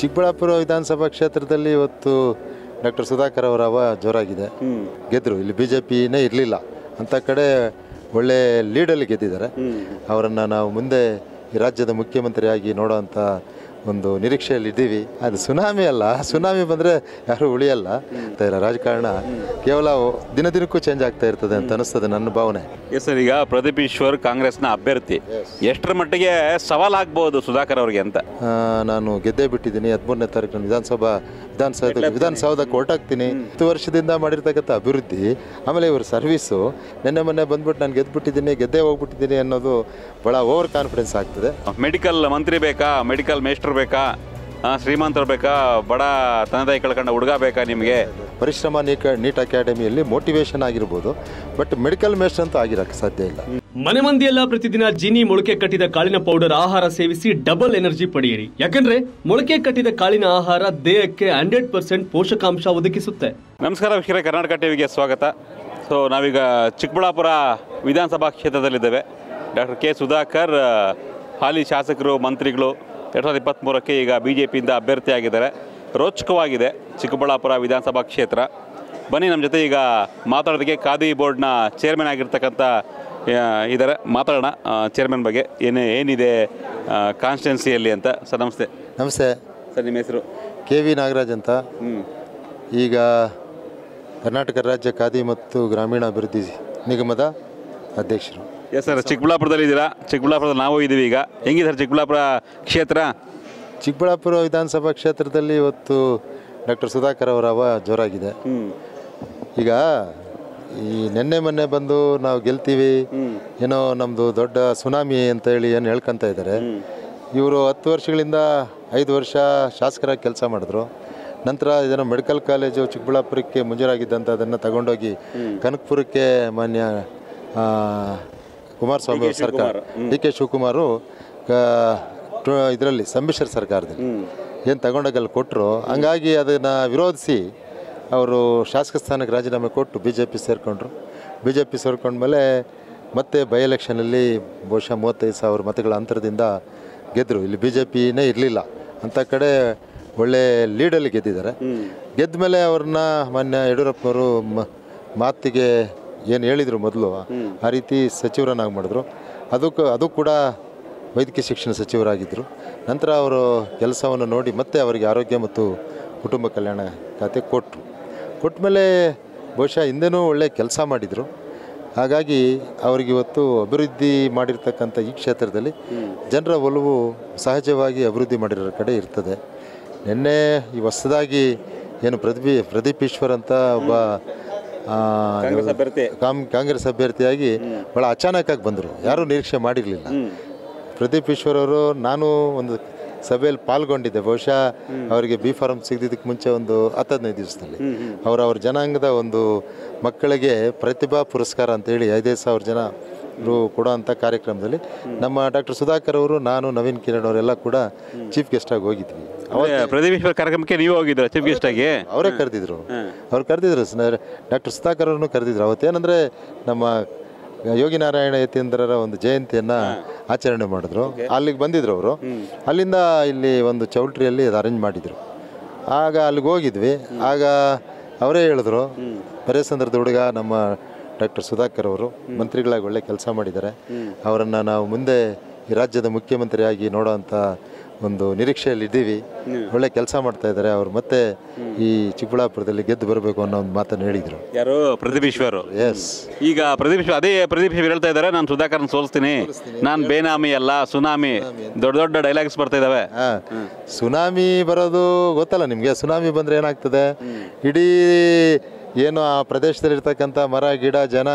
ಚಿಕ್ಕಬಳ್ಳಾಪುರ ವಿಧಾನಸಭಾ ಕ್ಷೇತ್ರದಲ್ಲಿ ಇವತ್ತು ಡಾಕ್ಟರ್ ಸುಧಾಕರ್ ಅವರ ಹವ ಜೋರಾಗಿದೆ. ಗೆದ್ದರು ಇಲ್ಲಿ ಬಿ ಜೆ ಪಿನೇ ಇರಲಿಲ್ಲ. ಅಂಥ ಕಡೆ ಒಳ್ಳೆ ಲೀಡಲ್ಲಿ ಗೆದ್ದಿದ್ದಾರೆ. ಅವರನ್ನು ನಾವು ಮುಂದೆ ಈ ರಾಜ್ಯದ ಮುಖ್ಯಮಂತ್ರಿಯಾಗಿ ನೋಡೋವಂಥ ಒಂದು ನಿರೀಕ್ಷೆಯಲ್ಲಿ ಇದ್ದೀವಿ ಅದು ಸುನಾಮಿ ಅಲ್ಲ. ಸುನಾಮಿ ಬಂದರೆ ಯಾರೂ ಉಳಿಯಲ್ಲ. ಅಂತ ಇಲ್ಲ. ರಾಜಕಾರಣ ಕೇವಲ ದಿನ ದಿನಕ್ಕೂ ಚೇಂಜ್ ಆಗ್ತಾ ಇರ್ತದೆ ಅಂತ ಅನಿಸ್ತದೆ ನನ್ನ ಭಾವನೆ. ಎಸ್ ಸರ್ ಈಗ ಪ್ರದೀಪ್ ಈಶ್ವರ್ ಕಾಂಗ್ರೆಸ್ನ ಅಭ್ಯರ್ಥಿ. ಎಷ್ಟರ ಮಟ್ಟಿಗೆ ಸವಾಲಾಗ್ಬೋದು ಸುಧಾಕರ್ ಅವ್ರಿಗೆ ಅಂತ? ನಾನು ಗೆದ್ದೇ ಬಿಟ್ಟಿದ್ದೀನಿ. ಹದಿಮೂರನೇ ತಾರೀಕು ನಾನು ವಿಧಾನಸಭಾ ವಿಧಾನಸೌಧ ವಿಧಾನಸೌಧಕ್ಕೆ ಹೊರಟಾಗ್ತೀನಿ ಹತ್ತು ವರ್ಷದಿಂದ ಮಾಡಿರ್ತಕ್ಕಂಥ ಅಭಿವೃದ್ಧಿ ಆಮೇಲೆ ಇವ್ರ ಸರ್ವಿಸು ನಿನ್ನೆ ಮೊನ್ನೆ ಬಂದ್ಬಿಟ್ಟು ನಾನು ಗೆದ್ದುಬಿಟ್ಟಿದ್ದೀನಿ ಗೆದ್ದೇ ಹೋಗ್ಬಿಟ್ಟಿದ್ದೀನಿ ಅನ್ನೋದು ಭಾಳ ಓವರ್ ಕಾನ್ಫಿಡೆನ್ಸ್ ಆಗ್ತದೆ. ಮೆಡಿಕಲ್ ಮಂತ್ರಿ ಬೇಕಾ? ಮೆಡಿಕಲ್ ಮೇಸ್ಟರ್ ಬೇಕಾ? ಶ್ರೀಮಂತರು ಬೇಕಾ? ಬಡ ತಂದೆ ತಾಯಿ ಕಳ್ಕೊಂಡ ಹುಡುಗ ಬೇಕಾ ನಿಮಗೆ? ಪರಿಶ್ರಮ ನೀಕ ನೀಟ್ ಅಕಾಡೆಮಿಯಲ್ಲಿ ಮೋಟಿವೇಶನ್ ಆಗಿರ್ಬೋದು ಬಟ್ ಮೆಡಿಕಲ್ ಮೇಸ್ಟ್ ಅಂತ ಆಗಿರಕ್ಕೆ ಸಾಧ್ಯ ಇಲ್ಲ. ಮನೆ ಮಂದಿಯೆಲ್ಲ ಪ್ರತಿದಿನ ಜೀನಿ ಮೊಳಕೆ ಕಟ್ಟಿದ ಕಾಳಿನ ಪೌಡರ್ ಆಹಾರ ಸೇವಿಸಿ ಡಬಲ್ ಎನರ್ಜಿ ಪಡೆಯಿರಿ. ಯಾಕಂದ್ರೆ ಮೊಳಕೆ ಕಟ್ಟಿದ ಕಾಳಿನ ಆಹಾರ ದೇಹಕ್ಕೆ ಹಂಡ್ರೆಡ್ ಪರ್ಸೆಂಟ್ ಪೋಷಕಾಂಶ ಒದಗಿಸುತ್ತೆ. ನಮಸ್ಕಾರ ವಿಷಯ ಕರ್ನಾಟಕ ಟಿವಿಗೆ ಸ್ವಾಗತ. ಸೊ ನಾವೀಗ ಚಿಕ್ಕಬಳ್ಳಾಪುರ ವಿಧಾನಸಭಾ ಕ್ಷೇತ್ರದಲ್ಲಿದ್ದೇವೆ. ಡಾಕ್ಟರ್ ಕೆ ಸುಧಾಕರ್ ಹಾಲಿ ಶಾಸಕರು ಮಂತ್ರಿಗಳು ಎರಡು ಸಾವಿರದ ಇಪ್ಪತ್ತ್ಮೂರಕ್ಕೆ ಈಗ ಬಿ ಜೆ ಪಿಯಿಂದ ಅಭ್ಯರ್ಥಿಯಾಗಿದ್ದಾರೆ. ರೋಚಕವಾಗಿದೆ ಚಿಕ್ಕಬಳ್ಳಾಪುರ ವಿಧಾನಸಭಾ ಕ್ಷೇತ್ರ. ಬನ್ನಿ ನಮ್ಮ ಜೊತೆ ಈಗ ಮಾತಾಡೋದಕ್ಕೆ ಖಾದಿ ಬೋರ್ಡ್ನ ಚೇರ್ಮನ್ ಆಗಿರ್ತಕ್ಕಂಥ ಇದ್ದಾರೆ ಮಾತಾಡೋಣ ಚೇರ್ಮನ್ ಬಗ್ಗೆ. ಏನೇ ಏನಿದೆ ಕಾನ್ಸ್ಟಿಟ್ಯೂನ್ಸಿಯಲ್ಲಿ ಅಂತ. ಸರ್ ನಮಸ್ತೆ. ನಮಸ್ತೆ. ಸರ್ ನಿಮ್ಮ ಹೆಸರು? ಕೆ ವಿ ನಾಗರಾಜ್ ಅಂತ. ಹ್ಞೂ ಈಗ ಕರ್ನಾಟಕ ರಾಜ್ಯ ಖಾದಿ ಮತ್ತು ಗ್ರಾಮೀಣಾಭಿವೃದ್ಧಿ ನಿಗಮದ ಅಧ್ಯಕ್ಷರು. ಎಸ್ ಸರ್ ಚಿಕ್ಕಬಳ್ಳಾಪುರದಲ್ಲಿ ಇದ್ದೀರಾ? ಚಿಕ್ಕಬಳ್ಳಾಪುರದಲ್ಲಿ ನಾವು ಇದ್ದೀವಿ ಈಗ. ಹೆಂಗಿದೆ ಸರ್ ಚಿಕ್ಕಬಳ್ಳಾಪುರ ಕ್ಷೇತ್ರ? ಚಿಕ್ಕಬಳ್ಳಾಪುರ ವಿಧಾನಸಭಾ ಕ್ಷೇತ್ರದಲ್ಲಿ ಇವತ್ತು ಡಾಕ್ಟರ್ ಸುಧಾಕರ್ ಅವರ ಹವ ಜೋರಾಗಿದೆ. ಈಗ ಈ ನಿನ್ನೆ ಮೊನ್ನೆ ಬಂದು ನಾವು ಗೆಲ್ತೀವಿ. ಏನೋ ನಮ್ಮದು ದೊಡ್ಡ ಸುನಾಮಿ ಅಂತ ಹೇಳಿ ಏನು ಹೇಳ್ಕೊಂತ ಇದ್ದಾರೆ. ಇವರು ಹತ್ತು ವರ್ಷಗಳಿಂದ ಐದು ವರ್ಷ ಶಾಸಕರಾಗಿ ಕೆಲಸ ಮಾಡಿದ್ರು. ನಂತರ ಇದನ್ನು ಮೆಡಿಕಲ್ ಕಾಲೇಜು ಚಿಕ್ಕಬಳ್ಳಾಪುರಕ್ಕೆ ಮಂಜೂರಾಗಿದ್ದಂಥ ಅದನ್ನು ತಗೊಂಡೋಗಿ ಕನಕಪುರಕ್ಕೆ ಮಾನ್ಯ ಕುಮಾರಸ್ವಾಮಿ ಅವ್ರ ಸರ್ಕಾರ. ಡಿ ಕೆ ಶಿವಕುಮಾರು ಇದರಲ್ಲಿ ಸಮ್ಮಿಶ್ರ ಸರ್ಕಾರದಲ್ಲಿ ಏನು ತಗೊಂಡೋಗಿ ಅಲ್ಲಿ ಕೊಟ್ಟರು ಹಂಗಾಗಿ ಅದನ್ನು ವಿರೋಧಿಸಿ ಅವರು ಶಾಸಕ ಸ್ಥಾನಕ್ಕೆ ರಾಜೀನಾಮೆ ಕೊಟ್ಟು ಬಿ ಜೆ ಪಿ ಸೇರಿಕೊಂಡ್ರು. ಬಿ ಜೆ ಪಿ ಸೇರ್ಕೊಂಡ್ಮೇಲೆ ಮತ್ತೆ ಬೈ ಎಲೆಕ್ಷನಲ್ಲಿ ಬಹುಶಃ ಮೂವತ್ತೈದು ಸಾವಿರ ಮತಗಳ ಅಂತರದಿಂದ ಗೆದ್ದರು ಇಲ್ಲಿ ಬಿ ಜೆ ಪಿನೇ ಇರಲಿಲ್ಲ. ಅಂಥ ಕಡೆ ಒಳ್ಳೆ ಲೀಡಲ್ಲಿ ಗೆದ್ದಿದ್ದಾರೆ. ಗೆದ್ದ ಮೇಲೆ ಅವ್ರನ್ನ ಮಾನ್ಯ ಯಡಿಯೂರಪ್ಪನವರು ಮಾತಿಗೆ ಏನು ಹೇಳಿದರು ಮೊದಲು ಆ ರೀತಿ ಸಚಿವರನ್ನಾಗಿ ಮಾಡಿದ್ರು. ಅದಕ್ಕೂ ಅದು ಕೂಡ ವೈದ್ಯಕೀಯ ಶಿಕ್ಷಣ ಸಚಿವರಾಗಿದ್ದರು ನಂತರ ಅವರು ಕೆಲಸವನ್ನು ನೋಡಿ ಮತ್ತೆ ಅವರಿಗೆ ಆರೋಗ್ಯ ಮತ್ತು ಕುಟುಂಬ ಕಲ್ಯಾಣ ಖಾತೆ ಕೊಟ್ಟರು ಕೊಟ್ಟಮೇಲೆ ಬಹುಶಃ ಹಿಂದೆನೂ ಒಳ್ಳೆ ಕೆಲಸ ಮಾಡಿದರು. ಹಾಗಾಗಿ ಅವ್ರಿಗೆ ಇವತ್ತು ಅಭಿವೃದ್ಧಿ ಮಾಡಿರ್ತಕ್ಕಂಥ ಈ ಕ್ಷೇತ್ರದಲ್ಲಿ ಜನರ ಒಲವು ಸಹಜವಾಗಿ ಅಭಿವೃದ್ಧಿ ಮಾಡಿರೋ ಕಡೆ ಇರ್ತದೆ. ನಿನ್ನೆ ಈ ಹೊಸದಾಗಿ ಏನು ಪ್ರದೀಪ್ ಪ್ರದೀಪ್ ಈಶ್ವರ್ ಅಂತ ಒಬ್ಬ ಆ, ಅಭ್ಯರ್ಥಿ. ಕಾಮ್ ಕಾಂಗ್ರೆಸ್ ಅಭ್ಯರ್ಥಿಯಾಗಿ ಭಾಳ ಅಚಾನಕ್ಕಾಗಿ ಬಂದರು. ಯಾರೂ ನಿರೀಕ್ಷೆ ಮಾಡಿರಲಿಲ್ಲ. ಪ್ರದೀಪ್ ಈಶ್ವರ್ ಅವರು ನಾನು ಒಂದು ಸಭೆಯಲ್ಲಿ ಪಾಲ್ಗೊಂಡಿದ್ದೆ. ಬಹುಶಃ ಅವರಿಗೆ ಬಿ ಫಾರ್ಮ್ ಸಿಗದಿದ್ದಕ್ಕೆ ಮುಂಚೆ ಒಂದು ಹತ್ತು ಹದಿನೈದು ದಿವಸದಲ್ಲಿ ಅವರು ಅವ್ರ ಜನಾಂಗದ ಒಂದು ಮಕ್ಕಳಿಗೆ ಪ್ರತಿಭಾ ಪುರಸ್ಕಾರ ಅಂತೇಳಿ ಐದೈದು ಸಾವಿರ ಜನ ರು ಕೊಡೋಂಥ ಕಾರ್ಯಕ್ರಮದಲ್ಲಿ ನಮ್ಮ ಡಾಕ್ಟರ್ ಸುಧಾಕರ್ ಅವರು ನಾನು ನವೀನ್ ಕಿರಣ್ ಅವರೆಲ್ಲ ಕೂಡ ಚೀಫ್ ಗೆಸ್ಟಾಗಿ ಹೋಗಿದ್ವಿ. ಅಂದ್ರೆ ಪ್ರದೀಪ್ ಈಶ್ವರ್ ಕಾರ್ಯಕ್ರಮಕ್ಕೆ ನೀವು ಹೋಗಿದ್ರು? ಚೀಫ್ ಗೆಸ್ಟ್ ಆಗಿ ಅವರೇ ಕರೆದಿದ್ರು. ಅವ್ರು ಕರೆದಿದ್ರು ಡಾಕ್ಟರ್ ಸುಧಾಕರ್ ಅವ್ರನ್ನು ಕರೆದಿದ್ರು. ಅವತ್ತೇನಂದ್ರೆ ನಮ್ಮ ಯೋಗಿ ನಾರಾಯಣ ಯತೀಂದ್ರರ ಒಂದು ಜಯಂತಿಯನ್ನ ಆಚರಣೆ ಮಾಡಿದ್ರು. ಅಲ್ಲಿಗೆ ಬಂದಿದ್ರು ಅವರು. ಅಲ್ಲಿಂದ ಇಲ್ಲಿ ಒಂದು ಚೌಲ್ಟ್ರಿಯಲ್ಲಿ ಅದು ಅರೇಂಜ್ ಮಾಡಿದ್ರು. ಆಗ ಅಲ್ಲಿಗೆ ಹೋಗಿದ್ವಿ. ಆಗ ಅವರೇ ಹೇಳಿದ್ರು ಪರೇಸಂದ್ರದ ಹುಡುಗ ನಮ್ಮ ಡಾಕ್ಟರ್ ಸುಧಾಕರ್ ಅವರು ಮಂತ್ರಿಗಳಾಗಿ ಒಳ್ಳೆ ಕೆಲಸ ಮಾಡಿದ್ದಾರೆ. ಅವರನ್ನು ನಾವು ಮುಂದೆ ಈ ರಾಜ್ಯದ ಮುಖ್ಯಮಂತ್ರಿಯಾಗಿ ನೋಡೋವಂಥ ಒಂದು ನಿರೀಕ್ಷೆಯಲ್ಲಿ ಇದ್ದೀವಿ. ಒಳ್ಳೆ ಕೆಲಸ ಮಾಡ್ತಾ ಇದ್ದಾರೆ ಅವರು. ಮತ್ತೆ ಈ ಚಿಕ್ಕಬಳ್ಳಾಪುರದಲ್ಲಿ ಗೆದ್ದು ಬರಬೇಕು ಅನ್ನೋ ಒಂದು ಮಾತನ್ನು ಹೇಳಿದರು. ಯಾರು? ಪ್ರದೀಪ್ ಈಶ್ವರ್. ಎಸ್ ಈಗ ಪ್ರದೀಪ್ ಅದೇ ಪ್ರದೀಪ್ ಈಶ್ವರ್ ಹೇಳ್ತಾ ಇದ್ದಾರೆ ನಾನು ಸುಧಾಕರ್ನ ಸೋಲಿಸ್ತೀನಿ. ನಾನು ಬೇನಾಮಿ ಅಲ್ಲ ಸುನಾಮಿ. ದೊಡ್ಡ ದೊಡ್ಡ ಡೈಲಾಗ್ಸ್ ಬರ್ತಾ ಇದಾವೆ. ಹಾಂ. ಸುನಾಮಿ ಬರೋದು ಗೊತ್ತಲ್ಲ ನಿಮಗೆ? ಸುನಾಮಿ ಬಂದರೆ ಏನಾಗ್ತದೆ? ಇಡೀ ಏನು ಆ ಪ್ರದೇಶದಲ್ಲಿರ್ತಕ್ಕಂಥ ಮರ ಗಿಡ ಜನ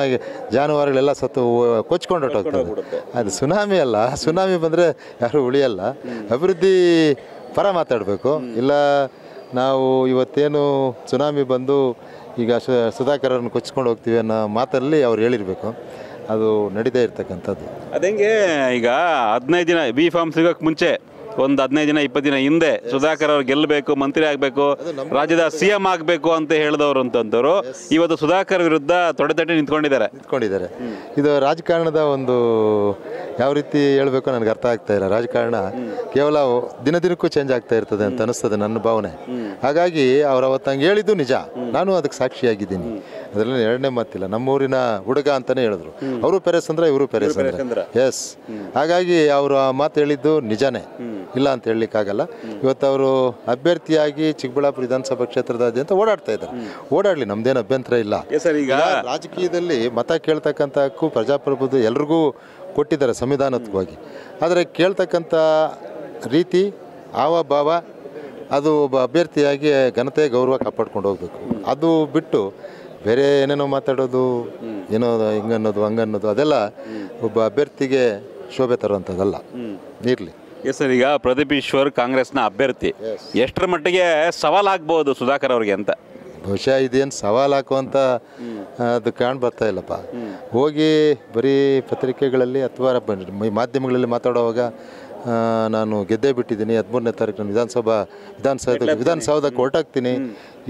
ಜಾನುವಾರುಗಳೆಲ್ಲ ಸತ್ತು ಕೊಚ್ಕೊಂಡು ಹೊರಟೋಗ್ತದೆ. ಅದು ಸುನಾಮಿ ಅಲ್ಲ. ಸುನಾಮಿ ಬಂದರೆ ಯಾರು ಉಳಿಯಲ್ಲ. ಅಭಿವೃದ್ಧಿ ಪರ ಮಾತಾಡಬೇಕು. ಇಲ್ಲ ನಾವು ಇವತ್ತೇನು ಸುನಾಮಿ ಬಂದು ಈಗ ಸುಧಾಕರನ್ನು ಕೊಚ್ಕೊಂಡು ಹೋಗ್ತೀವಿ ಅನ್ನೋ ಮಾತಲ್ಲಿ ಅವ್ರು ಹೇಳಿರಬೇಕು. ಅದು ನಡೀತಾ ಇರ್ತಕ್ಕಂಥದ್ದು. ಅದಂಗೆ ಈಗ ಹದಿನೈದು ದಿನ ಬಿ ಫಾರ್ಮ್ ಸಿಗೋಕ್ಕೆ ಮುಂಚೆ ಒಂದು ಹದಿನೈದು ದಿನ ಇಪ್ಪತ್ತು ದಿನ ಹಿಂದೆ ಸುಧಾಕರ್ ಅವ್ರು ಗೆಲ್ಲಬೇಕು ಮಂತ್ರಿ ಆಗಬೇಕು ರಾಜ್ಯದ ಸಿ ಎಂ ಆಗಬೇಕು ಅಂತ ಹೇಳಿದವರು ಅಂತಂದವರು ಇವತ್ತು ಸುಧಾಕರ್ ವಿರುದ್ಧ ತೊಡೆತಟ್ಟಿ ನಿಂತ್ಕೊಂಡಿದ್ದಾರೆ. ನಿಂತ್ಕೊಂಡಿದ್ದಾರೆ. ಇದು ರಾಜಕಾರಣದ ಒಂದು ಯಾವ ರೀತಿ ಹೇಳಬೇಕು ನನಗೆ ಅರ್ಥ ಆಗ್ತಾ ಇಲ್ಲ. ರಾಜಕಾರಣ ಕೇವಲ ದಿನ ದಿನಕ್ಕೂ ಚೇಂಜ್ ಆಗ್ತಾ ಇರ್ತದೆ ಅಂತ ಅನಿಸ್ತದೆ ನನ್ನ ಭಾವನೆ. ಹಾಗಾಗಿ ಅವರು ಅವತ್ತು ಹಂಗೆ ಹೇಳಿದ್ದು ನಿಜ. ನಾನು ಅದಕ್ಕೆ ಸಾಕ್ಷಿಯಾಗಿದ್ದೀನಿ. ಅದರಲ್ಲಿ ಎರಡನೇ ಮಾತಿಲ್ಲ ನಮ್ಮೂರಿನ ಹುಡುಗ ಅಂತಲೇ ಹೇಳಿದ್ರು. ಅವರು ಪೆರೆಸ್ ಅಂದ್ರೆ ಇವರು ಪೆರೆಸ್ ಅಂದ್ರೆ ಎಸ್ ಹಾಗಾಗಿ ಅವರು ಆ ಮಾತು ಹೇಳಿದ್ದು ನಿಜಾನೇ. ಇಲ್ಲ ಅಂತ ಹೇಳಲಿಕ್ಕಾಗಲ್ಲ. ಇವತ್ತು ಅವರು ಅಭ್ಯರ್ಥಿಯಾಗಿ ಚಿಕ್ಕಬಳ್ಳಾಪುರ ವಿಧಾನಸಭಾ ಕ್ಷೇತ್ರದಾದ್ಯಂತ ಓಡಾಡ್ತಾ ಇದ್ದಾರೆ. ಓಡಾಡಲಿ ನಮ್ದೇನು ಅಭ್ಯಂತರ ಇಲ್ಲ. ಸರ್ ಈಗ ಈಗ ರಾಜಕೀಯದಲ್ಲಿ ಮತ ಕೇಳ್ತಕ್ಕಂಥ ಹಕ್ಕು ಪ್ರಜಾಪ್ರಭುತ್ವ ಎಲ್ರಿಗೂ ಕೊಟ್ಟಿದ್ದಾರೆ ಸಂವಿಧಾನಾತ್ಮಕವಾಗಿ ಆದರೆ ಕೇಳ್ತಕ್ಕಂಥ ರೀತಿ ಹಾವಭಾವ ಅದು ಒಬ್ಬ ಅಭ್ಯರ್ಥಿಯಾಗಿ ಘನತೆ ಗೌರವ ಕಾಪಾಡ್ಕೊಂಡು ಹೋಗ್ಬೇಕು. ಅದು ಬಿಟ್ಟು ಬೇರೆ ಏನೇನೋ ಮಾತಾಡೋದು ಏನೋ ಹಿಂಗನ್ನೋದು ಹಂಗನ್ನೋದು ಅದೆಲ್ಲ ಒಬ್ಬ ಅಭ್ಯರ್ಥಿಗೆ ಶೋಭೆ ತರುವಂಥದ್ದಲ್ಲ. ಇರಲಿ. ಎಸ್ ಸರ್ ಈಗ ಪ್ರದೀಪ್ ಈಶ್ವರ್ ಕಾಂಗ್ರೆಸ್ನ ಅಭ್ಯರ್ಥಿ. ಎಷ್ಟರ ಮಟ್ಟಿಗೆ ಸವಾಲಾಗ್ಬೋದು ಸುಧಾಕರ್ ಅವ್ರಿಗೆ ಅಂತ? ಬಹುಶಃ ಇದೇನು ಸವಾಲು ಹಾಕುವಂಥ ಅದು ಕಾಣ್ ಬರ್ತಾ ಇಲ್ಲಪ್ಪ. ಹೋಗಿ ಬರೀ ಪತ್ರಿಕೆಗಳಲ್ಲಿ ಅಥವಾ ಮಾಧ್ಯಮಗಳಲ್ಲಿ ಮಾತಾಡುವಾಗ ನಾನು ಗೆದ್ದೇ ಬಿಟ್ಟಿದ್ದೀನಿ. ಹದಿಮೂರನೇ ತಾರೀಕು ನಾನು ವಿಧಾನಸಭಾ ವಿಧಾನಸೌಧ ವಿಧಾನಸೌಧಕ್ಕೆ ಹೊರಟಾಗ್ತೀನಿ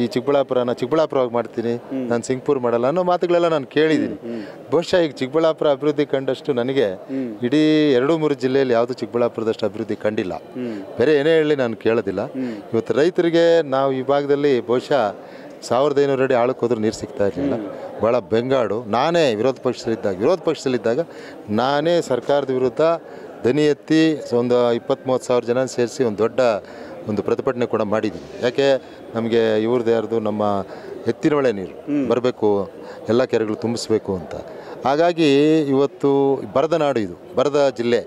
ಈ ಚಿಕ್ಕಬಳ್ಳಾಪುರನ ಚಿಕ್ಕಬಳ್ಳಾಪುರವಾಗಿ ಮಾಡ್ತೀನಿ. ನಾನು ಸಿಂಗ್ಪುರ್ ಮಾಡಲ್ಲ ಅನ್ನೋ ಮಾತುಗಳೆಲ್ಲ ನಾನು ಕೇಳಿದ್ದೀನಿ. ಬಹುಶಃ ಈಗ ಚಿಕ್ಕಬಳ್ಳಾಪುರ ಅಭಿವೃದ್ಧಿ ಕಂಡಷ್ಟು ನನಗೆ ಇಡೀ ಎರಡು ಮೂರು ಜಿಲ್ಲೆಯಲ್ಲಿ ಯಾವುದು ಚಿಕ್ಕಬಳ್ಳಾಪುರದಷ್ಟು ಅಭಿವೃದ್ಧಿ ಕಂಡಿಲ್ಲ. ಬೇರೆ ಏನೇ ಹೇಳಿ ನಾನು ಕೇಳೋದಿಲ್ಲ. ಇವತ್ತು ರೈತರಿಗೆ ನಾವು ಈ ಭಾಗದಲ್ಲಿ ಬಹುಶಃ ಸಾವಿರದ ಐನೂರು ಅಡಿ ಆಳಕ್ಕೆ ಹೋದ್ರೂ ನೀರು ಸಿಗ್ತಾ ಇರಲಿಲ್ಲ. ಭಾಳ ಬೆಂಗಾಡು. ನಾನೇ ವಿರೋಧ ಪಕ್ಷದಲ್ಲಿದ್ದಾಗ ವಿರೋಧ ಪಕ್ಷದಲ್ಲಿದ್ದಾಗ ನಾನೇ ಸರ್ಕಾರದ ವಿರುದ್ಧ ದನಿ ಎತ್ತಿ ಒಂದು ಇಪ್ಪತ್ತು ಮೂವತ್ತು ಸಾವಿರ ಜನ ಸೇರಿಸಿ ಒಂದು ದೊಡ್ಡ ಒಂದು ಪ್ರತಿಭಟನೆ ಕೂಡ ಮಾಡಿದ್ವಿ ಯಾಕೆ? ನಮಗೆ ಇವ್ರದ್ದು ಯಾರ್ದು ನಮ್ಮ ಎತ್ತಿನೊಳೆ ನೀರು. ಬರಬೇಕು ಎಲ್ಲ ಕೆರೆಗಳು ತುಂಬಿಸ್ಬೇಕು ಅಂತ. ಹಾಗಾಗಿ ಇವತ್ತು ಬರದ ನಾಡು ಇದು ಬರದ ಜಿಲ್ಲೆ.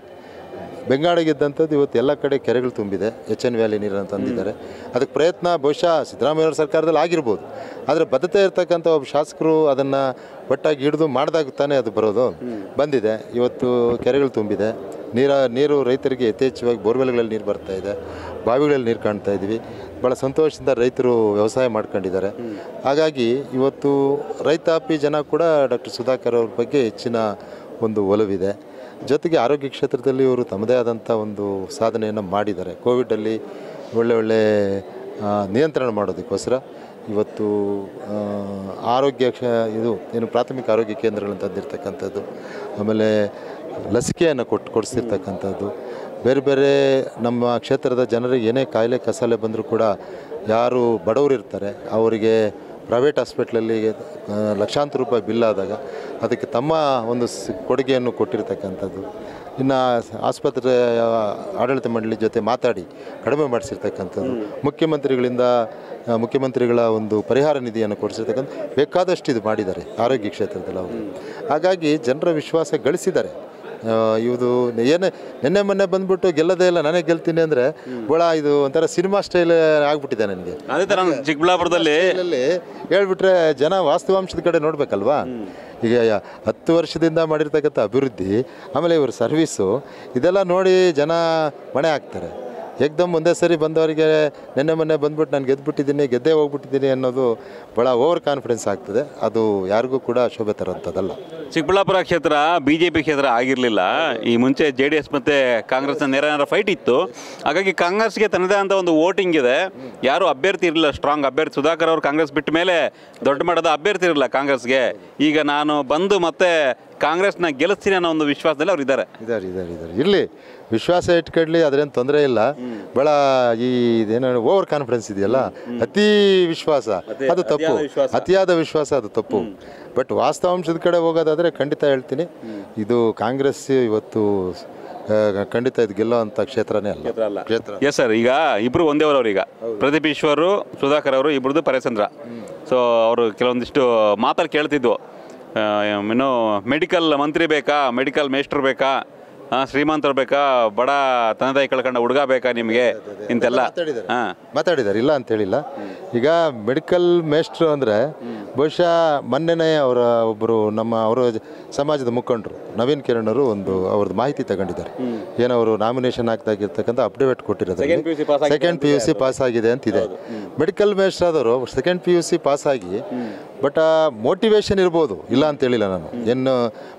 ಬೆಂಗಾಡಿಗಿದ್ದಂಥದ್ದು ಇವತ್ತು ಎಲ್ಲ ಕಡೆ ಕೆರೆಗಳು ತುಂಬಿದೆ ಎಚ್ ಎನ್ ವ್ಯಾಲಿ ನೀರನ್ನು ತಂದಿದ್ದಾರೆ. ಅದಕ್ಕೆ ಪ್ರಯತ್ನ ಬಹುಶಃ ಸಿದ್ದರಾಮಯ್ಯ ಸರ್ಕಾರದಲ್ಲಿ ಆಗಿರ್ಬೋದು. ಆದರೆ ಬದ್ಧತೆ ಇರ್ತಕ್ಕಂಥ ಒಬ್ಬ ಶಾಸಕರು ಅದನ್ನು ಒಟ್ಟಾಗಿ ಹಿಡಿದು ಮಾಡಿದಾಗ ತಾನೇ ಅದು ಬರೋದು. ಬಂದಿದೆ ಇವತ್ತು ಕೆರೆಗಳು ತುಂಬಿದೆ. ನೀರ, ನೀರು ರೈತರಿಗೆ ಯಥೇಚ್ಛವಾಗಿ ಬೋರ್ವೆಲ್ಗಳಲ್ಲಿ ನೀರು ಬರ್ತಾ ಇದೆ. ಬಾವಿಗಳಲ್ಲಿ ನೀರು ಕಾಣ್ತಾ ಇದ್ದೀವಿ. ಭಾಳ ಸಂತೋಷದಿಂದ ರೈತರು ವ್ಯವಸಾಯ ಮಾಡ್ಕೊಂಡಿದ್ದಾರೆ. ಹಾಗಾಗಿ ಇವತ್ತು ರೈತಾಪಿ ಜನ ಕೂಡ ಡಾಕ್ಟರ್ ಸುಧಾಕರ್ ಅವ್ರ ಬಗ್ಗೆ ಹೆಚ್ಚಿನ ಒಂದು ಒಲವಿದೆ. ಜೊತೆಗೆ ಆರೋಗ್ಯ ಕ್ಷೇತ್ರದಲ್ಲಿ ಇವರು ತಮ್ಮದೇ ಆದಂಥ ಒಂದು ಸಾಧನೆಯನ್ನು ಮಾಡಿದ್ದಾರೆ. ಕೋವಿಡಲ್ಲಿ ಒಳ್ಳೆ ಒಳ್ಳೆ ನಿಯಂತ್ರಣ ಮಾಡೋದಕ್ಕೋಸ್ಕರ ಇವತ್ತು ಆರೋಗ್ಯ ಇದು ಏನು ಪ್ರಾಥಮಿಕ ಆರೋಗ್ಯ ಕೇಂದ್ರಗಳನ್ನು ತಂದಿರ್ತಕ್ಕಂಥದ್ದು. ಆಮೇಲೆ ಲಸಿಕೆಯನ್ನು ಕೊಟ್ಟು ಕೊಡಿಸಿರ್ತಕ್ಕಂಥದ್ದು. ಬೇರೆ ಬೇರೆ ನಮ್ಮ ಕ್ಷೇತ್ರದ ಜನರಿಗೆ ಏನೇ ಕಾಯಿಲೆ ಕಸಾಲೆ ಬಂದರೂ ಕೂಡ ಯಾರು ಬಡವರು ಇರ್ತಾರೆ ಅವರಿಗೆ ಪ್ರೈವೇಟ್ ಹಾಸ್ಪಿಟ್ಲಲ್ಲಿ ಲಕ್ಷಾಂತರ ರೂಪಾಯಿ ಬಿಲ್ ಆದಾಗ ಅದಕ್ಕೆ ತಮ್ಮ ಒಂದು ಕೊಡುಗೆಯನ್ನು ಕೊಟ್ಟಿರ್ತಕ್ಕಂಥದ್ದು. ಇನ್ನು ಆಸ್ಪತ್ರೆ ಆಡಳಿತ ಮಂಡಳಿ ಜೊತೆ ಮಾತಾಡಿ ಕಡಿಮೆ ಮಾಡಿಸಿರ್ತಕ್ಕಂಥದ್ದು. ಮುಖ್ಯಮಂತ್ರಿಗಳಿಂದ ಮುಖ್ಯಮಂತ್ರಿಗಳ ಒಂದು ಪರಿಹಾರ ನಿಧಿಯನ್ನು ಕೊಡಿಸಿರ್ತಕ್ಕಂಥ ಬೇಕಾದಷ್ಟು ಇದು ಮಾಡಿದ್ದಾರೆ ಆರೋಗ್ಯ ಕ್ಷೇತ್ರದಲ್ಲಿ ಅವರು. ಹಾಗಾಗಿ ಜನರ ವಿಶ್ವಾಸ ಗಳಿಸಿದ್ದಾರೆ. ಇದು ಏನೇ ನಿನ್ನೆ ಮೊನ್ನೆ ಬಂದ್ಬಿಟ್ಟು ಗೆಲ್ಲದೇ ಇಲ್ಲ ನಾನೇ ಗೆಲ್ತೀನಿ ಅಂದರೆ ಬಹಳ ಇದು ಒಂಥರ ಸಿನಿಮಾ ಸ್ಟೈಲ್ ಆಗ್ಬಿಟ್ಟಿದೆ ನನಗೆ. ಅದೇ ಥರ ಚಿಕ್ಕಬಳ್ಳಾಪುರದಲ್ಲಿ ಹೇಳ್ಬಿಟ್ರೆ ಜನ ವಾಸ್ತವಾಂಶದ ಕಡೆ ನೋಡ್ಬೇಕಲ್ವಾ? ಈಗ ಹತ್ತು ವರ್ಷದಿಂದ ಮಾಡಿರ್ತಕ್ಕಂಥ ಅಭಿವೃದ್ಧಿ ಆಮೇಲೆ ಇವ್ರ ಸರ್ವೀಸು ಇದೆಲ್ಲ ನೋಡಿ ಜನ ಮಣೆ ಹಾಕ್ತಾರೆ. ಏಕ್ದಮ್ ಒಂದೇ ಸರಿ ಬಂದವರಿಗೆ ನಿನ್ನೆ ಮೊನ್ನೆ ಬಂದ್ಬಿಟ್ಟು ನಾನು ಗೆದ್ದುಬಿಟ್ಟಿದ್ದೀನಿ ಗೆದ್ದೇ ಹೋಗ್ಬಿಟ್ಟಿದ್ದೀನಿ ಅನ್ನೋದು ಭಾಳ ಓವರ್ ಕಾನ್ಫಿಡೆನ್ಸ್ ಆಗ್ತದೆ. ಅದು ಯಾರಿಗೂ ಕೂಡ ಶೋಭೆ ತರೋಂಥದ್ದಲ್ಲ ಚಿಕ್ಕಬಳ್ಳಾಪುರ ಕ್ಷೇತ್ರ ಬಿ ಜೆ ಪಿ ಕ್ಷೇತ್ರ ಆಗಿರಲಿಲ್ಲ. ಈ ಮುಂಚೆ ಜೆ ಡಿ ಎಸ್ ಮತ್ತು ಕಾಂಗ್ರೆಸ್ನ ನೇರ ಫೈಟ್ ಇತ್ತು. ಹಾಗಾಗಿ ಕಾಂಗ್ರೆಸ್ಗೆ ತನ್ನದೇ ಅಂತ ಒಂದು ವೋಟಿಂಗ್ ಇದೆ. ಯಾರು ಅಭ್ಯರ್ಥಿ ಇರಲಿಲ್ಲ ಸ್ಟ್ರಾಂಗ್ ಅಭ್ಯರ್ಥಿ ಸುಧಾಕರ್ ಅವರು ಕಾಂಗ್ರೆಸ್ ಬಿಟ್ಟ ಮೇಲೆ ದೊಡ್ಡ ಮಟ್ಟದ ಅಭ್ಯರ್ಥಿ ಇರಲಿಲ್ಲ ಕಾಂಗ್ರೆಸ್ಗೆ. ಈಗ ನಾನು ಬಂದು ಮತ್ತೆ ಕಾಂಗ್ರೆಸ್ನ ಗೆಲ್ಲಿಸ್ತೀನಿ ಅನ್ನೋ ಒಂದು ವಿಶ್ವಾಸದಲ್ಲಿ ಅವ್ರು ಇದ್ದಾರೆ ಇದ್ದಾರೆ ಇದ್ದಾರೆ. ಇದ್ದಾರೆ ಇಲ್ಲಿ ವಿಶ್ವಾಸ ಇಟ್ಕೊಳ್ಳಿ ಅದ್ರೇನು ತೊಂದರೆ ಇಲ್ಲ. ಭಾಳ ಈ ಇದೇನು ಓವರ್ ಕಾನ್ಫಿಡೆನ್ಸ್ ಇದೆಯಲ್ಲ? ಅತಿ ವಿಶ್ವಾಸ. ಅದು ತಪ್ಪು. ಅತಿಯಾದ ವಿಶ್ವಾಸ. ಅದು ತಪ್ಪು. ಬಟ್ ವಾಸ್ತವಾಂಶದ ಕಡೆ ಹೋಗೋದಾದರೆ ಖಂಡಿತ ಹೇಳ್ತೀನಿ. ಇದು ಕಾಂಗ್ರೆಸ್ ಇವತ್ತು ಖಂಡಿತ ಇದು ಗೆಲ್ಲೋ ಅಂಥ ಕ್ಷೇತ್ರನೇ ಅಲ್ಲ. ಕ್ಷೇತ್ರ ಎಸ್ ಸರ್ ಈಗ ಇಬ್ಬರು ಒಂದೇ ಈಗ. ಪ್ರದೀಪ್ ಈಶ್ವರು ಸುಧಾಕರ್ ಅವರು ಇಬ್ರದ್ದು ಪರೇಸಂದ್ರ. ಸೊ ಅವರು ಕೆಲವೊಂದಿಷ್ಟು ಮಾತಾಡಿ ಕೇಳ್ತಿದ್ವು. ಇನ್ನು ಮೆಡಿಕಲ್ ಮಂತ್ರಿ ಬೇಕಾ? ಮೆಡಿಕಲ್ ಮೇಸ್ಟ್ರು ಬೇಕಾ? ಶ್ರೀಮಂತರು ಬೇಕಾ? ಬಡ ತಂದೆ ತಾಯಿ ಕಳ್ಕೊಂಡ ಹುಡುಗ ಬೇಕಾ ನಿಮಗೆ? ಇಂತೆಲ್ಲ. ಮಾತಾಡಿದಾರೆ ಹಾಂ. ಮಾತಾಡಿದ್ದಾರೆ ಇಲ್ಲ ಅಂತ ಹೇಳಿಲ್ಲ. ಈಗ ಮೆಡಿಕಲ್ ಮೇಸ್ಟ್ರು ಅಂದರೆ ಬಹುಶಃ ಮೊನ್ನೆನೇ ಅವರ ಒಬ್ಬರು ನಮ್ಮ ಅವರ ಸಮಾಜದ ಮುಖಂಡರು ನವೀನ್ ಕಿರಣ್ ಅವರು ಒಂದು ಅವ್ರದ್ದು ಮಾಹಿತಿ ತಗೊಂಡಿದ್ದಾರೆ. ಏನವರು ಅವರು ನಾಮಿನೇಷನ್ ಆಗ್ತಾಗಿರ್ತಕ್ಕಂಥ ಅಪ್ಡೇಟ್ ಕೊಟ್ಟಿರೋದು second P U C pass ಆಗಿದೆ ಅಂತಿದೆ ಮೆಡಿಕಲ್ ಮೇಸ್ಟ್ರ್ ಆದವರು second P U C pass ಆಗಿ ಬಟ್ ಮೋಟಿವೇಶನ್ ಇರ್ಬೋದು. ಇಲ್ಲ ಅಂತ ಹೇಳಿಲ್ಲ ನಾನು. ಏನು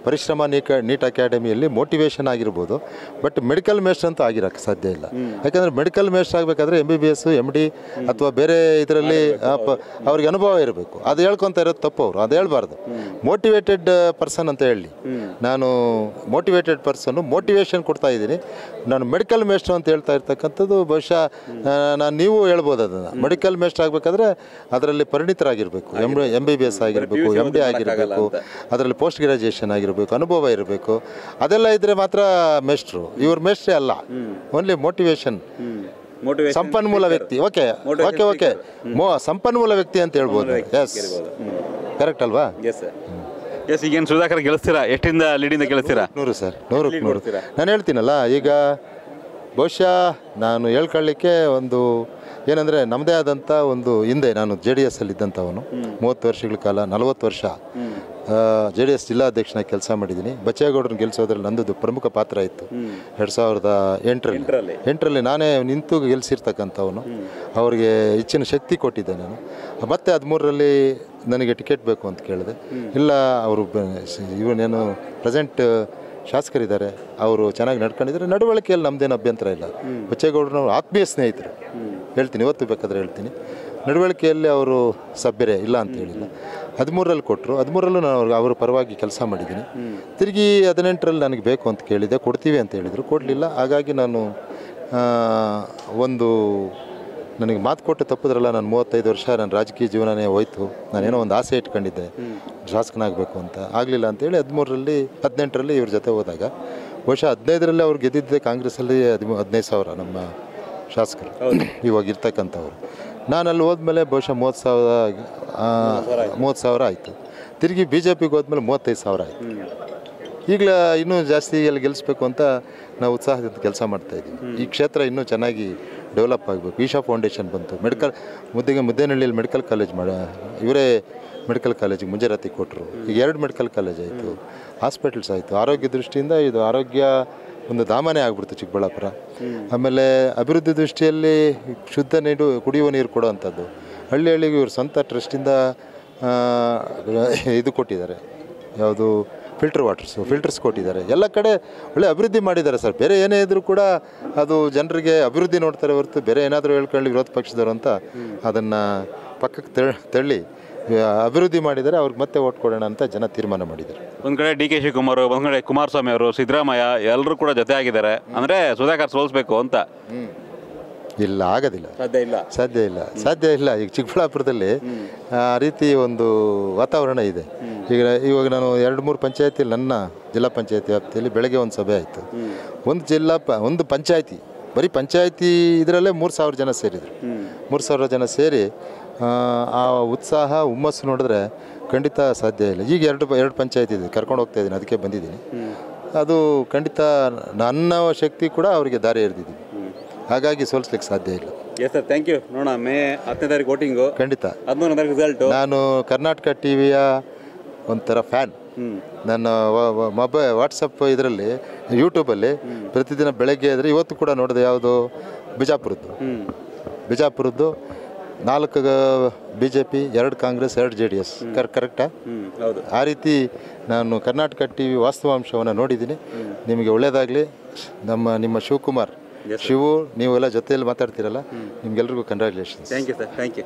ಪರಿಶ್ರಮ ನೀಕ ನೀಟ್ ಅಕಾಡೆಮಿಯಲ್ಲಿ ಮೋಟಿವೇಶನ್ ಆಗಿರ್ಬೋದು. ಬಟ್ ಮೆಡಿಕಲ್ ಮೇಸ್ಟ್ ಅಂತ ಆಗಿರೋಕ್ಕೆ ಸಾಧ್ಯ ಇಲ್ಲ. ಯಾಕಂದರೆ ಮೆಡಿಕಲ್ ಮೇಸ್ಟ್ ಆಗಬೇಕಾದ್ರೆ M B B S M D ಅಥವಾ ಬೇರೆ ಇದರಲ್ಲಿ ಅವ್ರಿಗೆ ಅನುಭವ ಇರಬೇಕು. ಅದು ಹೇಳ್ಕೊತ ಇರೋದು ತಪ್ಪು ಅವರು. ಅದು ಹೇಳ್ಬಾರ್ದು. ಮೋಟಿವೇಟೆಡ್ ಪರ್ಸನ್ ಅಂತ ಹೇಳಿ. ನಾನು ಮೋಟಿವೇಟೆಡ್ ಪರ್ಸನ್ನು ಮೋಟಿವೇಶನ್ ಕೊಡ್ತಾ ಇದ್ದೀನಿ. ನಾನು ಮೆಡಿಕಲ್ ಮೇಸ್ಟ್ ಅಂತ ಹೇಳ್ತಾ ಇರ್ತಕ್ಕಂಥದ್ದು ಬಹುಶಃ ನಾನು ನೀವು ಹೇಳ್ಬೋದು ಅದನ್ನು. ಮೆಡಿಕಲ್ ಮೇಸ್ಟ್ ಆಗಬೇಕಾದ್ರೆ ಅದರಲ್ಲಿ ಪರಿಣಿತರಾಗಿರಬೇಕು. M M B B S ಆಗಿರಬೇಕು ಎಂ ಡಿ ಆಗಿರಬೇಕು ಅದರಲ್ಲಿ ಪೋಸ್ಟ್ ಗ್ರಾಜುಯೇಷನ್ ಆಗಿರಬೇಕು ಅನುಭವ ಇರಬೇಕು ಅದೆಲ್ಲ ಇದ್ದರೆ ಮಾತ್ರ ಮೇಷ್ಟ್ರು. ಇವ್ರ ಮೇಷ್ಟ್ರೇ ಅಲ್ಲ. ಓನ್ಲಿ ಮೋಟಿವೇಶನ್ ಸಂಪನ್ಮೂಲ ವ್ಯಕ್ತಿ. ಓಕೆ ಓಕೆ ಓಕೆ ಸಂಪನ್ಮೂಲ ವ್ಯಕ್ತಿ ಅಂತ ಹೇಳ್ಬೋದು. ಎಸ್ ಕರೆಕ್ಟ್ ಅಲ್ವಾ? ಎಸ್ ಸರ್ ಎಸ್ ಈಗೇನು ಸುಧಾಕರ್ ಗೆಲ್ಲಿಸ್ತೀರಾ? ಎಷ್ಟಿಂದ ಲೀಡಿಂದ ಗೆಲ್ಲಿಸ್ತೀರಾ? ನೂರು ಸರ್. ನೂರಕ್ಕೆ ನೂರು. ನಾನು ಹೇಳ್ತೀನಲ್ಲ ಈಗ ಬಹುಶಃ ನಾನು ಹೇಳ್ಕೊಳ್ಳಿಕ್ಕೆ ಒಂದು ಏನಂದರೆ ನಮ್ಮದೇ ಆದಂಥ ಒಂದು ಹಿಂದೆ ನಾನು ಜೆ ಡಿ ಎಸ್ಸಲ್ಲಿ ಇದ್ದಂಥವನು ಮೂವತ್ತು ವರ್ಷಗಳ ಕಾಲ ನಲವತ್ತು ವರ್ಷ. ಜೆ ಡಿ ಎಸ್ ಜಿಲ್ಲಾಧ್ಯಕ್ಷನಾಗಿ ಕೆಲಸ ಮಾಡಿದ್ದೀನಿ. ಬಚ್ಚೇಗೌಡರನ್ನ ಗೆಲ್ಸೋದ್ರಲ್ಲಿ ನಂದು ಪ್ರಮುಖ ಪಾತ್ರ ಇತ್ತು. ಎರಡು ಸಾವಿರದ ಎಂಟರಲ್ಲಿ. ಎಂಟರಲ್ಲಿ. ನಾನೇ ನಿಂತು ಗೆಲ್ಲಿಸಿರ್ತಕ್ಕಂಥವನು ಅವರಿಗೆ ಹೆಚ್ಚಿನ ಶಕ್ತಿ ಕೊಟ್ಟಿದ್ದೆ ನಾನು. ಮತ್ತೆ ಹದಿಮೂರರಲ್ಲಿ ನನಗೆ ಟಿಕೆಟ್ ಬೇಕು ಅಂತ ಕೇಳಿದೆ. ಇಲ್ಲ ಅವರು ಇವನೇನು ಪ್ರೆಸೆಂಟ್ ಶಾಸಕರಿದ್ದಾರೆ. ಅವರು ಚೆನ್ನಾಗಿ ನಡ್ಕೊಂಡಿದ್ದಾರೆ ನಡವಳಿಕೆಯಲ್ಲಿ ನಮ್ಮದೇನು ಅಭ್ಯಂತರ ಇಲ್ಲ. ಬಚ್ಚೇಗೌಡರವ್ರ ಆತ್ಮೀಯ ಸ್ನೇಹಿತರು. ಹೇಳ್ತೀನಿ, ಇವತ್ತು ಬೇಕಾದರೆ ಹೇಳ್ತೀನಿ. ನಡವಳಿಕೆಯಲ್ಲಿ ಅವರು ಸಭ್ಯರೇ ಇಲ್ಲ ಅಂತ ಹೇಳಿಲ್ಲ. ಹದಿಮೂರರಲ್ಲಿ ಕೊಟ್ಟರು ಹದಿಮೂರಲ್ಲೂ ನಾನು ಅವ್ರಿಗೆ ಅವ್ರ ಪರವಾಗಿ ಕೆಲಸ ಮಾಡಿದ್ದೀನಿ. ತಿರುಗಿ ಹದಿನೆಂಟರಲ್ಲಿ ನನಗೆ ಬೇಕು ಅಂತ ಕೇಳಿದೆ. ಕೊಡ್ತೀವಿ ಅಂತ ಹೇಳಿದರು. ಕೊಡಲಿಲ್ಲ. ಹಾಗಾಗಿ ನಾನು ಒಂದು ನನಗೆ ಮಾತು ಕೊಟ್ಟು ತಪ್ಪಿದ್ರಲ್ಲ, ನಾನು ಮೂವತ್ತೈದು ವರ್ಷ ನನ್ನ ರಾಜಕೀಯ ಜೀವನನೇ ಹೋಯ್ತು. ನಾನೇನೋ ಒಂದು ಆಸೆ ಇಟ್ಕೊಂಡಿದ್ದೆ. ಶಾಸಕನಾಗಬೇಕು ಅಂತ. ಆಗಲಿಲ್ಲ ಅಂತೇಳಿ ಹದಿಮೂರರಲ್ಲಿ, ಹದಿನೆಂಟರಲ್ಲಿ ಇವ್ರ ಜೊತೆ ಹೋದಾಗ, ಬಹುಶಃ ಹದಿನೈದರಲ್ಲಿ ಅವ್ರು ಗೆದ್ದಿದ್ದೆ ಕಾಂಗ್ರೆಸ್ಸಲ್ಲಿ ಹದಿಮೂ ಹದಿನೈದು ಸಾವಿರ ನಮ್ಮ ಶಾಸಕರು. ಇವಾಗ ಇರ್ತಕ್ಕಂಥವ್ರು. ನಾನು ಅಲ್ಲಿ ಹೋದ್ಮೇಲೆ ಬಹುಶಃ ಮೂವತ್ತು ಸಾವಿರ ಮೂವತ್ತು ಸಾವಿರ ಆಯಿತು. ತಿರುಗಿ ಬಿ ಜೆ ಪಿಗೆ ಹೋದ್ಮೇಲೆ ಮೂವತ್ತೈದು ಸಾವಿರ ಆಯಿತು. ಈಗಲೇ ಇನ್ನೂ ಜಾಸ್ತಿ ಎಲ್ಲಿ ಗೆಲ್ಲಿಸ್ಬೇಕು ಅಂತ ನಾವು ಉತ್ಸಾಹದಿಂದ ಕೆಲಸ ಮಾಡ್ತಾ ಇದ್ದೀವಿ. ಈ ಕ್ಷೇತ್ರ ಇನ್ನೂ ಚೆನ್ನಾಗಿ ಡೆವಲಪ್ ಆಗಬೇಕು. ಈಶಾ ಫೌಂಡೇಶನ್ ಬಂತು. ಮೆಡಿಕಲ್ ಮುದ್ದೆಗೆ ಮುದ್ದೇನಹಳ್ಳಿಯಲ್ಲಿ ಮೆಡಿಕಲ್ ಕಾಲೇಜ್ ಮಾಡ ಇವರೇ ಮೆಡಿಕಲ್ ಕಾಲೇಜಿಗೆ ಮುಂಜಾರಾತಿ ಕೊಟ್ಟರು ಈಗ ಎರಡು ಮೆಡಿಕಲ್ ಕಾಲೇಜ್ ಆಯಿತು. ಹಾಸ್ಪಿಟಲ್ಸ್ ಆಯಿತು. ಆರೋಗ್ಯ ದೃಷ್ಟಿಯಿಂದ ಇದು ಆರೋಗ್ಯ ಒಂದು ಧಾಮನೇ ಆಗ್ಬಿಡ್ತು ಚಿಕ್ಕಬಳ್ಳಾಪುರ. ಆಮೇಲೆ ಅಭಿವೃದ್ಧಿ ದೃಷ್ಟಿಯಲ್ಲಿ ಶುದ್ಧ ನೀರು, ಕುಡಿಯುವ ನೀರು ಕೊಡುವಂಥದ್ದು. ಹಳ್ಳಿ ಹಳ್ಳಿಗೆ ಇವರು ಸ್ವಂತ ಟ್ರಸ್ಟಿಂದ ಇದು ಕೊಟ್ಟಿದ್ದಾರೆ. ಯಾವುದು ಫಿಲ್ಟರ್ ವಾಟರ್ಸು ಫಿಲ್ಟರ್ಸ್ ಕೊಟ್ಟಿದ್ದಾರೆ. ಎಲ್ಲ ಕಡೆ ಒಳ್ಳೆ ಅಭಿವೃದ್ಧಿ ಮಾಡಿದ್ದಾರೆ ಸರ್. ಬೇರೆ ಏನೇ ಇದ್ರೂ ಕೂಡ ಅದು ಜನರಿಗೆ ಅಭಿವೃದ್ಧಿ ನೋಡ್ತಾರೆ ಹೊರತು ಬೇರೆ ಏನಾದರೂ ಹೇಳ್ಕೊಳ್ಳಿ ವಿರೋಧ ಪಕ್ಷದವರು ಅಂತ ಅದನ್ನು ಪಕ್ಕಕ್ಕೆ ತೆಳ್, ತಳ್ಳಿ ಅಭಿವೃದ್ಧಿ ಮಾಡಿದರೆ ಅವ್ರಿಗೆ ಮತ್ತೆ ಓಟ್ ಕೊಡೋಣ ಅಂತ ಜನ ತೀರ್ಮಾನ ಮಾಡಿದ್ದಾರೆ ಒಂದು ಕಡೆ ಡಿ ಕೆ ಶಿವಕುಮಾರ್ ಒಂದು ಕಡೆ ಕುಮಾರಸ್ವಾಮಿ ಅವರು ಸಿದ್ದರಾಮಯ್ಯ ಎಲ್ಲರೂ ಕೂಡ ಜೊತೆ ಆಗಿದ್ದಾರೆ ಅಂದ್ರೆ ಸುಧಾಕರ್ ಸೋಲಿಸ್ಬೇಕು ಅಂತ. ಇಲ್ಲ ಆಗೋದಿಲ್ಲ. ಸಾಧ್ಯ ಇಲ್ಲ. ಸಾಧ್ಯ ಇಲ್ಲ. ಸಾಧ್ಯ ಇಲ್ಲ. ಈಗ ಚಿಕ್ಕಬಳ್ಳಾಪುರದಲ್ಲಿ ಆ ರೀತಿ ಒಂದು ವಾತಾವರಣ ಇದೆ. ಈಗ ಇವಾಗ ನಾನು ಎರಡು ಮೂರು ಪಂಚಾಯತಿ ನನ್ನ ಜಿಲ್ಲಾ ಪಂಚಾಯತಿ ವ್ಯಾಪ್ತಿಯಲ್ಲಿ ಬೆಳಗ್ಗೆ ಒಂದು ಸಭೆ ಆಯಿತು. ಒಂದು ಜಿಲ್ಲಾ ಪ ಒಂದು ಪಂಚಾಯತಿ ಬರೀ ಪಂಚಾಯತಿ ಇದರಲ್ಲೇ ಮೂರು ಸಾವಿರ ಜನ ಸೇರಿದರು. ಮೂರು ಸಾವಿರ ಜನ ಸೇರಿ ಆ, ಉತ್ಸಾಹ ಹುಮ್ಮಸ್ಸು ನೋಡಿದ್ರೆ ಖಂಡಿತ ಸಾಧ್ಯ ಇಲ್ಲ. ಈಗ ಎರಡು ಎರಡು ಪಂಚಾಯತ್ ಇದೆ ಕರ್ಕೊಂಡು ಹೋಗ್ತಾ ಇದ್ದೀನಿ ಅದಕ್ಕೆ ಬಂದಿದ್ದೀನಿ. ಅದು ಖಂಡಿತ ನನ್ನ ಶಕ್ತಿ ಕೂಡ ಅವರಿಗೆ ದಾರಿ ಎರೆದಿದ್ದೀನಿ ಹಾಗಾಗಿ ಸೋಲಿಸ್ಲಿಕ್ಕೆ ಸಾಧ್ಯ ಇಲ್ಲ. ಎಸ್ ಸರ್ ಥ್ಯಾಂಕ್ ಯು ನೋಡೋಣ ಮೇ ಹತ್ತನೇ ತಾರೀಕು ವೋಟಿಂಗು ಖಂಡಿತ. ಹದಿಮೂರನೇ ತಾರೀಕು ರಿಸಲ್ಟ್ ನಾನು ಕರ್ನಾಟಕ ಟಿ ವಿಯ ಒಂಥರ ಫ್ಯಾನ್ ನನ್ನ ಮೊಬೈ ವಾಟ್ಸಪ್ ಇದರಲ್ಲಿ ಯೂಟ್ಯೂಬಲ್ಲಿ ಪ್ರತಿದಿನ ಬೆಳಗ್ಗೆ ಆದರೆ ಇವತ್ತು ಕೂಡ ನೋಡಿದೆ ಯಾವುದು ಬಿಜಾಪುರದ್ದು. ಬಿಜಾಪುರದ್ದು ನಾಲ್ಕು ಬಿ ಜೆ ಪಿ ಎರಡು ಕಾಂಗ್ರೆಸ್ ಎರಡು ಜೆ ಡಿ ಎಸ್. ಕರ್ ಕರೆಕ್ಟಾ? ಹೌದು. ಆ ರೀತಿ ನಾನು ಕರ್ನಾಟಕ ಟಿ ವಿ ವಾಸ್ತವಾಂಶವನ್ನು ನೋಡಿದ್ದೀನಿ. ನಿಮಗೆ ಒಳ್ಳೆಯದಾಗಲಿ ನಮ್ಮ ನಿಮ್ಮ ಶಿವಕುಮಾರ್ ಶಿವು ನೀವೆಲ್ಲ ಜೊತೆಯಲ್ಲಿ ಮಾತಾಡ್ತೀರಲ್ಲ? ನಿಮ್ಗೆಲ್ರಿಗೂ congratulations thank you sir thank you